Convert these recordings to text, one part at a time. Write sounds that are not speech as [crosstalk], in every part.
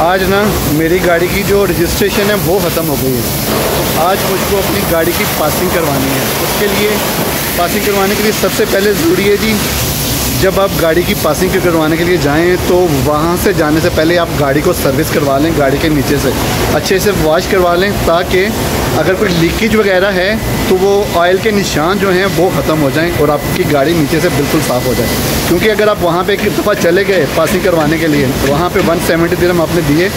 आज ना मेरी गाड़ी की जो रजिस्ट्रेशन है, वो ख़त्म हो गई है। आज मुझको अपनी गाड़ी की पासिंग करवानी है। उसके लिए पासिंग करवाने के लिए सबसे पहले ज़रूरी है जी जब आप गाड़ी की पासिंग करवाने के लिए जाएँ तो वहाँ से जाने से पहले आप गाड़ी को सर्विस करवा लें, गाड़ी के नीचे से। अच्छे से वॉश करवा लें, ताकि अगर कोई लीकेज वगैरह है तो वो ऑयल के निशान जो हैं, वो ख़त्म हो जाएँ और आपकी गाड़ी नीचे से बिल्कुल साफ़ हो जाए। क्योंकि अगर आप वहाँ पे एक दफ़ा चले गए पासिंग करवाने के लिए तो वहाँ पे वन सेवेंटी दिरम आपने दिए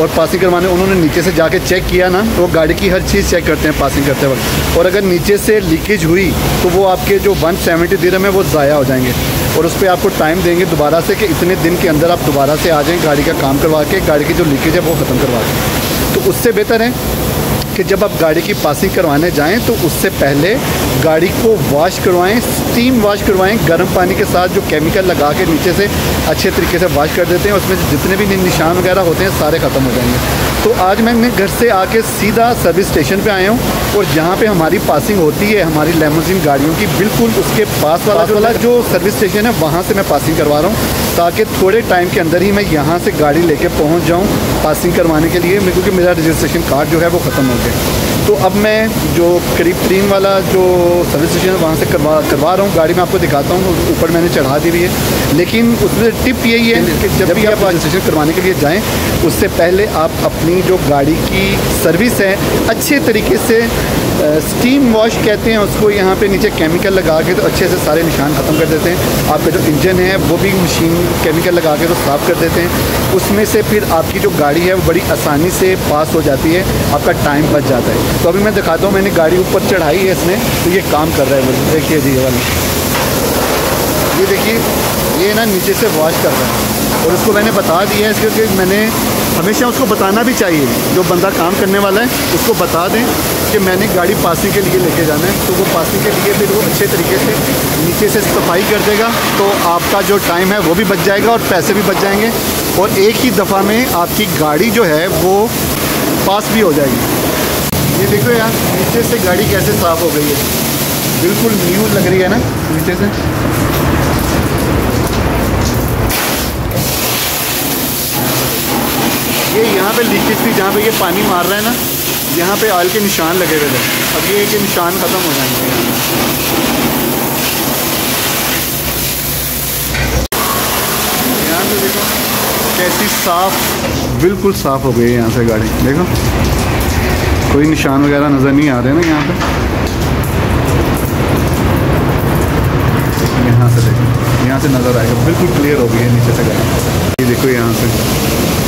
और पासिंग करवाने उन्होंने नीचे से जाके चेक किया ना तो गाड़ी की हर चीज़ चेक करते हैं पासिंग करते वक्त। और अगर नीचे से लीकेज हुई तो वो आपके जो वन सेवेंटी दिरम है, वो ज़ाया हो जाएँगे। और उस पर आपको टाइम देंगे दोबारा से कि इतने दिन के अंदर आप दोबारा से आ जाएँ, गाड़ी का काम करवा के, गाड़ी की जो लीकेज है वो ख़त्म करवा दें। तो उससे बेहतर है कि जब आप गाड़ी की पासिंग करवाने जाएँ तो उससे पहले गाड़ी को वॉश करवाएँ स्टीम वॉश करवाएँ, गर्म पानी के साथ जो केमिकल लगा के नीचे से अच्छे तरीके से वॉश कर देते हैं, उसमें जितने भी निशान वगैरह होते हैं, सारे ख़त्म हो जाएँगे। तो आज मैं घर से आके सीधा सर्विस स्टेशन पे आया हूँ और जहाँ पे हमारी पासिंग होती है हमारी लेमोजिन गाड़ियों की। बिल्कुल उसके पास वाला वाला? जो सर्विस स्टेशन है वहाँ से मैं पासिंग करवा रहा हूँ ताकि थोड़े टाइम के अंदर ही मैं यहाँ से गाड़ी लेके पहुँच जाऊँ पासिंग करवाने के लिए क्योंकि मेरा रजिस्ट्रेशन कार्ड जो है वो ख़त्म हो गया। तो अब मैं जो करीब तीन वाला जो सर्विस स्टेशन है वहाँ से करवा करवा रहा हूँ। गाड़ी में आपको दिखाता हूँ ऊपर मैंने चढ़ा दी हुई है। लेकिन उसमें टिप यही है कि जब भी आप रजिस्ट्रेशन करवाने के लिए जाएँ उससे पहले आप अपनी जो गाड़ी की सर्विस है, अच्छे तरीके से स्टीम वॉश कहते हैं उसको यहाँ पे नीचे केमिकल लगा के तो अच्छे से सारे निशान ख़त्म कर देते हैं। आपका जो इंजन है, वो भी मशीन केमिकल लगा के तो साफ़ कर देते हैं। उसमें से फिर आपकी जो गाड़ी है, वो बड़ी आसानी से पास हो जाती है, आपका टाइम बच जाता है। तो अभी मैं दिखाता हूँ, मैंने गाड़ी ऊपर चढ़ाई है इसने तो ये काम कर रहा है देखिए जी वाला। ये देखिए, ये ना नीचे से वॉश कर रहा है। और उसको मैंने बता दिया है क्योंकि मैंने हमेशा उसको बताना भी चाहिए, जो बंदा काम करने वाला है, उसको बता दें कि मैंने गाड़ी पासिंग के लिए लेके जाना है। तो वो पासिंग के लिए फिर वो अच्छे तरीके से नीचे से सफ़ाई कर देगा तो आपका जो टाइम है वो भी बच जाएगा और पैसे भी बच जाएँगे और एक ही दफ़ा में आपकी गाड़ी जो है वो पास भी हो जाएगी। ये देखो यार, नीचे से गाड़ी कैसे साफ़ हो गई है। बिल्कुल न्यू लग रही है ना, नीचे से। ये यहाँ पे लीकेज थी जहाँ पे ये पानी मार रहा है ना, यहाँ पे ऑयल के निशान लगे हुए थे। अब ये के निशान ख़त्म हो जाएँगे यहाँ पे। देखो, कैसी साफ़, बिल्कुल साफ़ हो गई है यहाँ से गाड़ी। देखो, कोई निशान वगैरह नज़र नहीं आ रहे ना यहाँ पे। यहाँ से देखो, यहाँ से नज़र आएगा, बिल्कुल क्लियर हो गई है नीचे से गाड़ी। ये देखो यहाँ से।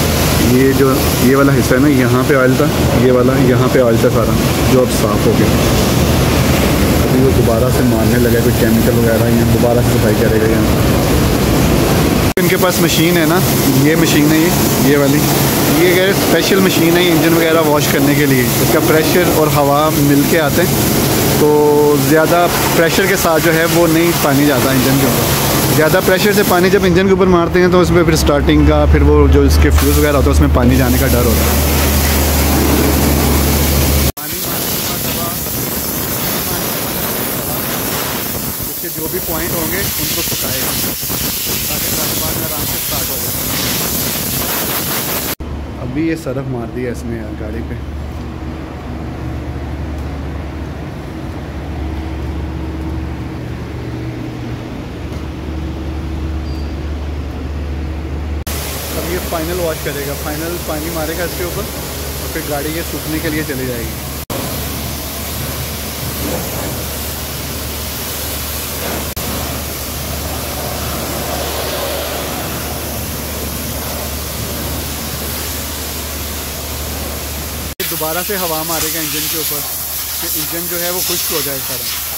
ये जो, ये वाला हिस्सा है ना, यहाँ पे ऑयल था, ये वाला, यहाँ पे ऑयल था सारा, जो अब साफ़ हो गया। अभी वो दोबारा से मारने लगा, कोई केमिकल वगैरह यहाँ दोबारा से सफ़ाई करेगा यहाँ इनके पास मशीन है ना, ये मशीन है ये ये वाली। ये कह स्पेशल मशीन है इंजन वगैरह वॉश करने के लिए। इसका प्रेशर और हवा मिल के आते हैं। तो ज़्यादा प्रेशर के साथ जो है वो नहीं पानी जाता इंजन के ऊपर। ज़्यादा प्रेशर से पानी जब इंजन के ऊपर मारते हैं तो उसमें फिर स्टार्टिंग का, फिर वो जो इसके फ्यूज़ वगैरह होता है उसमें पानी जाने का डर होता है। जो भी पॉइंट होंगे, उनको सुखाएगा। अभी ये सरफ मार दिया इसने गाड़ी पे। ये फाइनल वॉश करेगा। फाइनल पानी मारेगा इसके ऊपर और फिर गाड़ी ये सूखने के लिए चली जाएगी। दोबारा से हवा मारेगा इंजन के ऊपर। कि इंजन जो है वो खुश्क हो जाए सारा।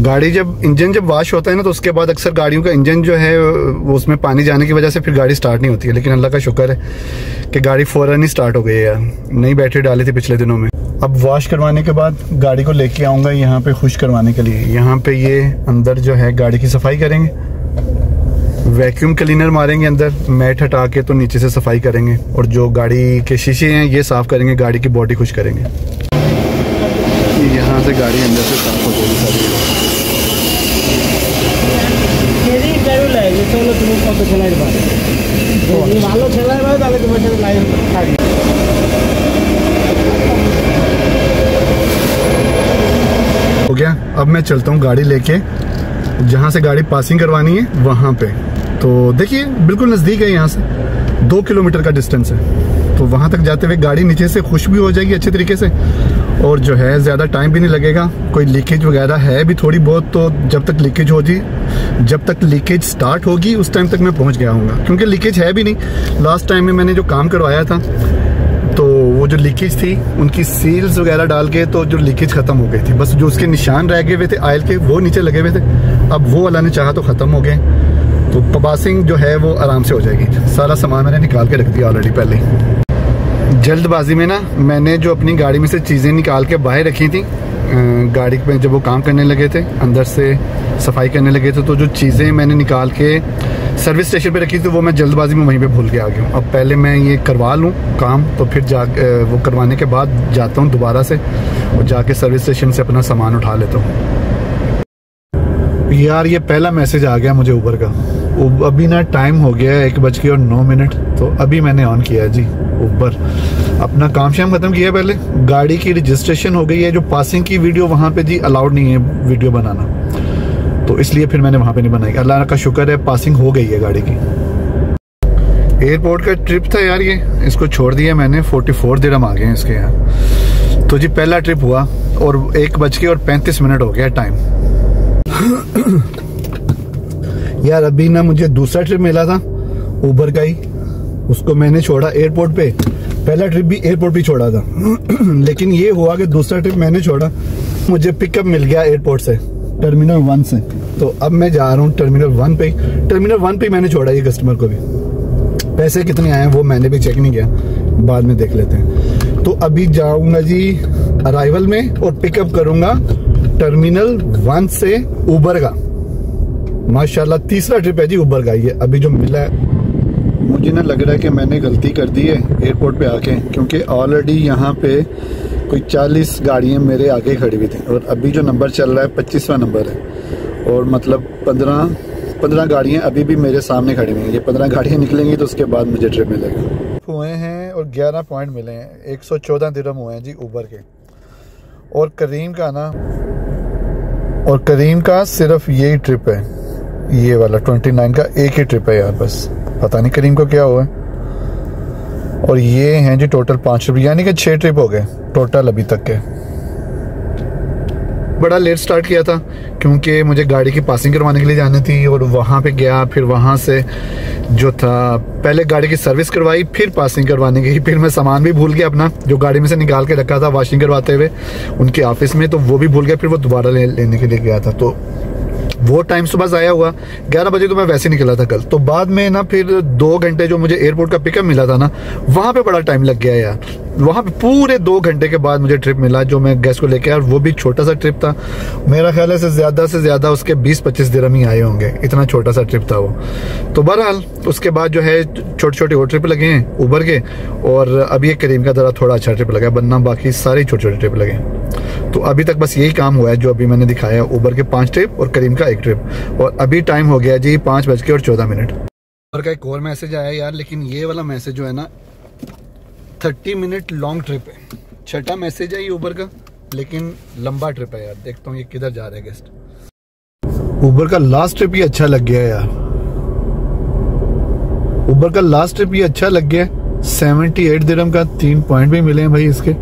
गाड़ी जब, इंजन जब वॉश होता है ना तो उसके बाद अक्सर गाड़ियों का इंजन जो है, वो उसमें पानी जाने की वजह से फिर गाड़ी स्टार्ट नहीं होती है। लेकिन अल्लाह का शुक्र है कि गाड़ी फ़ौरन ही स्टार्ट हो गई है नई बैटरी डाली थी पिछले दिनों में। अब वॉश करवाने के बाद गाड़ी को लेके आऊँगा यहाँ पे खुश करवाने के लिए। यहाँ पे ये अंदर जो है, गाड़ी की सफ़ाई करेंगे। वैक्यूम क्लीनर मारेंगे अंदर, मैट हटा के तो नीचे से सफ़ाई करेंगे। और जो गाड़ी के शीशे हैं, ये साफ़ करेंगे, गाड़ी की बॉडी खुश करेंगे। यहाँ से गाड़ी अंदर से साफ़ हो जाएगी सारी। चलो तुम कब चला ভালো খেলায় ভাই তাহলে তোমার সাথে লাইভ থাকি हो गया अब मैं चलता हूँ गाड़ी लेके जहाँ से गाड़ी पासिंग करवानी है वहाँ पे तो देखिए बिल्कुल नज़दीक है यहाँ से दो किलोमीटर का डिस्टेंस है तो वहाँ तक जाते हुए गाड़ी नीचे से खुश भी हो जाएगी अच्छे तरीके से और जो है, ज़्यादा टाइम भी नहीं लगेगा। कोई लीकेज वगैरह है भी थोड़ी बहुत तो जब तक लीकेज होगी, जब तक लीकेज स्टार्ट होगी, उस टाइम तक मैं पहुँच गया हूँ। क्योंकि लीकेज है भी नहीं। लास्ट टाइम में मैंने जो काम करवाया था तो वो जो लीकेज थी, उनकी सील्स वगैरह डाल के तो जो लीकेज खत्म हो गई थी। बस जो उसके निशान रह गए हुए थे, आयल के, वो नीचे लगे हुए थे। अब वो अल्लाह ने चाहा तो ख़त्म हो गए। तो पासिंग जो है, वो आराम से हो जाएगी। सारा सामान मैंने निकाल के रख दिया ऑलरेडी पहले। जल्दबाजी में ना, मैंने जो अपनी गाड़ी में से चीज़ें निकाल के बाहर रखी थी गाड़ी पे जब वो काम करने लगे थे, अंदर से सफ़ाई करने लगे थे तो जो चीज़ें मैंने निकाल के सर्विस स्टेशन पे रखी थी, वो मैं जल्दबाजी में वहीं पे भूल के आ गया हूँ अब पहले मैं ये करवा लूँ काम तो फिर जा वो करवाने के बाद जाता हूँ दोबारा से और जाके सर्विस स्टेशन से अपना सामान उठा लेता हूँ। यार, ये पहला मैसेज आ गया मुझे ऊबर का। अभी ना टाइम हो गया है, एक बज के और नौ मिनट तो अभी मैंने ऑन किया जी ऊबर अपना काम शाम खत्म किया पहले? गाड़ी की रजिस्ट्रेशन हो गई है, जो पासिंग की वीडियो वहाँ पे जी अलाउड नहीं है वीडियो बनाना। तो इसलिए फिर मैंने वहाँ पे नहीं बनाई। अल्लाह का शुक्र है पासिंग हो गई है गाड़ी की। एयरपोर्ट का ट्रिप था यार ये। इसको छोड़ दिया मैंने 44 फोर दिरम आ गए हैं इसके यहाँ। तो जी, पहला ट्रिप हुआ, और एक बज के और पैंतीस मिनट हो गया टाइम यार, अभी ना मुझे दूसरा ट्रिप मिला था ऊबर का ही। उसको मैंने छोड़ा एयरपोर्ट पे। पहला ट्रिप भी एयरपोर्ट पे छोड़ा था। [clears throat] लेकिन ये हुआ कि दूसरा ट्रिप मैंने छोड़ा, मुझे पिकअप मिल गया एयरपोर्ट से टर्मिनल वन से। तो अब मैं जा रहा हूँ टर्मिनल वन पे टर्मिनल वन पे मैंने छोड़ा ये कस्टमर को भी। पैसे कितने आए हैं, वो मैंने भी चेक नहीं किया। बाद में देख लेते हैं। तो अभी जाऊँगा जी अराइवल में और पिकअप करूँगा टर्मिनल वन से ऊबर का। माशाल्लाह, तीसरा ट्रिप है जी उबर का। ये अभी जो मिला है, मुझे ना लग रहा है कि मैंने गलती कर दी है एयरपोर्ट पे आके, क्योंकि ऑलरेडी यहाँ पे कोई 40 गाड़ियाँ मेरे आगे खड़ी हुई थी। और अभी जो नंबर चल रहा है, पच्चीसवा नंबर है। और मतलब पंद्रह पंद्रह गाड़ियाँ अभी भी मेरे सामने खड़ी हुई हैं। ये पंद्रह गाड़ियाँ निकलेंगी तो उसके बाद मुझे ट्रिप मिलेगा। हुए हैं और ग्यारह पॉइंट मिले हैं। एक सौ चौदह दिरम हुए हैं जी ऊबर के। और करीम का ना, और करीम का सिर्फ़ यही ट्रिप है। ये वाला 29 का एक ही ट्रिप है यार बस। पता नहीं करीम को क्या हुआ। है और ये हैं जी टोटल पाँच ट्रिप यानी कि छह ट्रिप हो गए टोटल अभी तक के। बड़ा लेट स्टार्ट किया था क्योंकि मुझे गाड़ी की पासिंग करवाने के लिए जानी थी और वहाँ पे गया फिर वहाँ से जो था पहले गाड़ी की सर्विस करवाई फिर पासिंग करवाने गई फिर मैं सामान भी भूल गया अपना जो गाड़ी में से निकाल के रखा था वॉशिंग करवाते हुए उनके ऑफ़िस में तो वो भी भूल गया फिर वो दोबारा ले, लेने के लिए गया था तो वो टाइम सुबह ज़ाया हुआ, ग्यारह बजे तो मैं वैसे निकला था कल। तो बाद में ना फिर दो घंटे जो मुझे एयरपोर्ट का पिकअप मिला था ना, वहाँ पे बड़ा टाइम लग गया यार। वहाँ पे पूरे दो घंटे के बाद मुझे ट्रिप मिला, जो मैं गैस को लेके आया वो भी छोटा सा ट्रिप था। मेरा ख्याल है से ज़्यादा से ज़्यादा उसके बीस पच्चीस दिरम ही आए होंगे। इतना छोटा सा ट्रिप था वो। तो बहरहाल, उसके बाद जो है छोटे छोटे और ट्रिप लगे हैं, उबर के, और अभी एक करीम का ज़रा थोड़ा अच्छा ट्रिप लगा वरना बाकी सारे छोटे छोटे ट्रिप लगे हैं। तो अभी तक बस यही काम हुआ है, जो अभी मैंने दिखाया उबर के पाँच ट्रिप और करीम का एक ट्रिप और अभी टाइम हो गया जी पाँच बज के और चौदह मिनट। उबर का एक और मैसेज आया यार, लेकिन ये वाला मैसेज जो है ना थर्टी मिनट लॉन्ग ट्रिप है। छठा मैसेज है ये उबर का, लेकिन लंबा ट्रिप है यार। देखता हूँ ये किधर जा रहा है गेस्ट उबर का लास्ट ट्रिप ही अच्छा लग गया यार। उबर का लास्ट ट्रिप ये अच्छा लग गया सेवेंटी एट दिरम का तीन पॉइंट भी मिले हैं भाई इसके।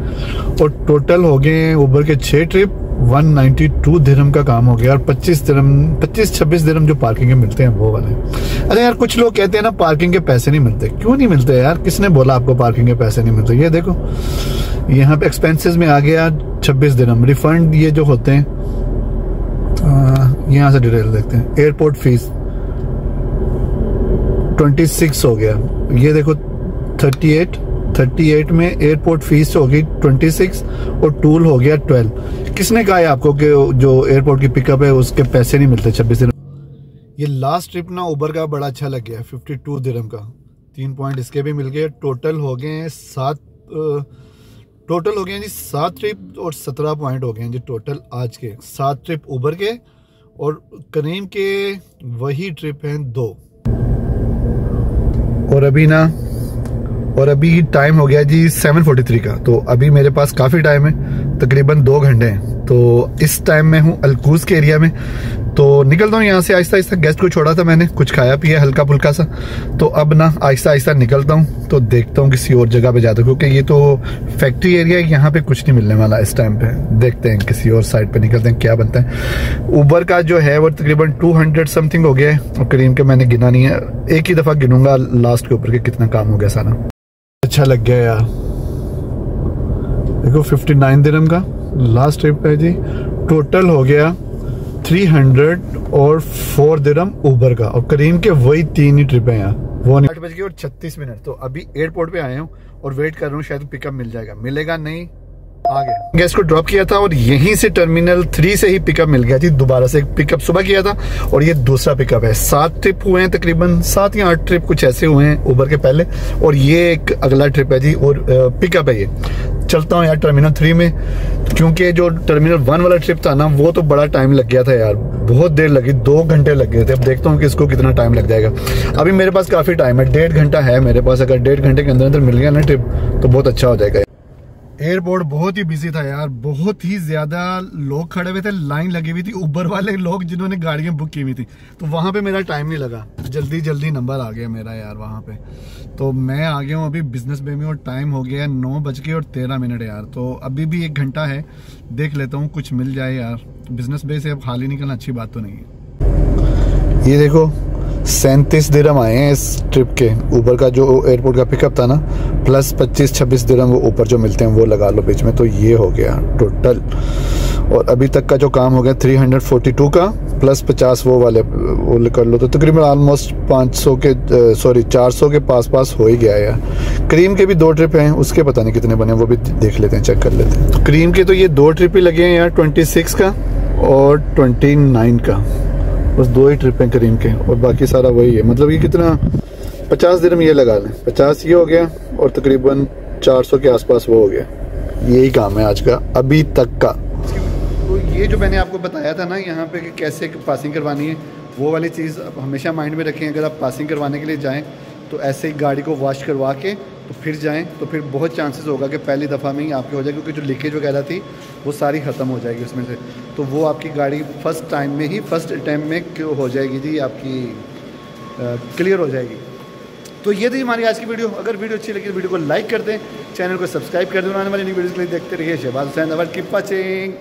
और टोटल हो गए उबर के छह ट्रिप 192 दिरम का काम हो गया और 25 दिरम 25 26 दिरम जो पार्किंग के मिलते हैं वो वाले। अरे यार, कुछ लोग कहते हैं ना पार्किंग के पैसे नहीं मिलते। क्यों नहीं मिलते यार? किसने बोला आपको पार्किंग के पैसे नहीं मिलते? ये देखो, यहाँ पे एक्सपेंसेस में आ गया 26 दिरम रिफंड ये जो होते हैं यहाँ से डिटेल देखते हैं। एयरपोर्ट फ़ीस 26 हो गया। ये देखो 38 38 में एयरपोर्ट फ़ीस होगी 26 और टूल हो गया 12 किसने कहा है आपको कि जो एयरपोर्ट की पिकअप है, उसके पैसे नहीं मिलते 26 दिन? ये लास्ट ट्रिप ना उबर का बड़ा अच्छा लग गया 52 दिरम का. तीन पॉइंट इसके भी मिल गए टोटल हो गए हैं सात टोटल हो गए हैं जी सात ट्रिप और सत्रह पॉइंट हो गए हैं जी टोटल आज के. सात ट्रिप उबर के और करीम के वही ट्रिप हैं दो. और अभी ना और अभी टाइम हो गया जी 7:43 का। तो अभी मेरे पास काफ़ी टाइम है, तकरीबन दो घंटे हैं। तो इस टाइम में हूँ अलकूज के एरिया में। तो निकलता हूँ यहाँ से आहिस्ता आहिस्ता गेस्ट को छोड़ा था मैंने, कुछ खाया पिया हल्का फुल्का सा। तो अब ना आहिस्ता आहिस्ता निकलता हूँ तो देखता हूँ किसी और जगह पे जाता हूँ, क्योंकि ये तो फैक्ट्री एरिया है, यहाँ पे कुछ नहीं मिलने वाला इस टाइम पे। देखते हैं किसी और साइड पे निकलते हैं, क्या बनता है। ऊबर का जो है, वो तकरीबन 200 समथिंग हो गया है, और करीम के मैंने गिना नहीं है। एक ही दफ़ा गिनूँगा लास्ट के ऊपर के कितना काम हो गया सारा। अच्छा लग गया यार। देखो 59 दिन का लास्ट ट्रिप है जी। टोटल हो गया 300 और 4 दिरम ऊबर का। और करीम के वही तीन ही ट्रिप है यार। वो आठ बज गए और 36 मिनट। तो अभी एयरपोर्ट पे आए हूँ और वेट कर रहा हूँ, शायद पिकअप मिल जाएगा। मिलेगा नहीं आ गया गैस को ड्रॉप किया था और यहीं से टर्मिनल थ्री से ही पिकअप मिल गया थी दोबारा से पिकअप सुबह किया था और ये दूसरा पिकअप है। सात ट्रिप हुए हैं तकरीबन, सात या आठ ट्रिप कुछ ऐसे हुए हैं उबर के पहले और ये एक अगला ट्रिप है जी और पिकअप है ये। चलता हूँ यार टर्मिनल थ्री में। क्योंकि जो टर्मिनल वन वाला ट्रिप था ना, वो तो बड़ा टाइम लग गया था यार। बहुत देर लगी, दो घंटे लग गए थे। अब देखता हूँ कि इसको कितना टाइम लग जाएगा। अभी मेरे पास काफ़ी टाइम है, डेढ़ घंटा है मेरे पास। अगर डेढ़ घंटे के अंदर अंदर मिल गया ना ट्रिप तो बहुत अच्छा हो जाएगा। एयरपोर्ट बहुत ही बिज़ी था यार। बहुत ही ज़्यादा लोग खड़े हुए थे लाइन लगी हुई थी। उबर वाले लोग जिन्होंने गाड़ियाँ बुक की हुई थी। तो वहाँ पे मेरा टाइम नहीं लगा। जल्दी जल्दी नंबर आ गया मेरा यार वहाँ पे। तो मैं आ गया हूँ अभी बिज़नेस बे में और टाइम हो गया है नौ बज के और तेरह मिनट यार। तो अभी भी एक घंटा है। देख लेता हूँ कुछ मिल जाए यार। बिज़नेस बे से अब खाली निकलना अच्छी बात तो नहीं है। ये देखो सैंतीस दिरम आए हैं इस ट्रिप के। ऊपर का जो एयरपोर्ट का पिकअप था ना प्लस पच्चीस, छब्बीस दिरम वो ऊपर जो मिलते हैं वो लगा लो बीच में तो ये हो गया टोटल और अभी तक का जो काम हो गया 342 का प्लस 50 वो वाले, वो कर लो तो तकरीबन ऑलमोस्ट 500 के सॉरी 400 के पास पास हो ही गया यार। क्रीम के भी दो ट्रिप हैं, उसके पता नहीं कितने बने, वो भी देख लेते हैं चेक कर लेते हैं। तो क्रीम के तो ये दो ट्रिप ही लगे हैं यार 26 का और 29 का। बस दो ही ट्रिप हैं करीम के, और बाकी सारा वही है। मतलब ये कितना, पचास दिन में ये लगा लें। पचास ये हो गया, और तकरीबन चार सौ के आसपास वो हो गया। यही काम है आज का, अभी तक का। तो ये जो मैंने आपको बताया था ना, यहाँ पे कि कैसे पासिंग करवानी है, वो वाली चीज़ आप हमेशा माइंड में रखें। अगर आप पासिंग करवाने के लिए जाएँ तो ऐसे ही गाड़ी को वॉश करवा के तो फिर जाएँ तो फिर बहुत चांसेस होगा कि पहली दफ़ा में ही आपकी हो जाए, क्योंकि जो लीकेज वगैरह थी, वो सारी ख़त्म हो जाएगी उसमें से। तो वो आपकी गाड़ी फ़र्स्ट टाइम में ही फ़र्स्ट अटैम्प में क्यों हो जाएगी जी, आपकी क्लियर हो जाएगी। तो ये थी हमारी आज की वीडियो। अगर वीडियो अच्छी लगी तो वीडियो को लाइक कर दें चैनल को सब्सक्राइब कर दें आने वाली नई के लिए देखते रहिए शहबाज हुसैन, अवर की पचिंग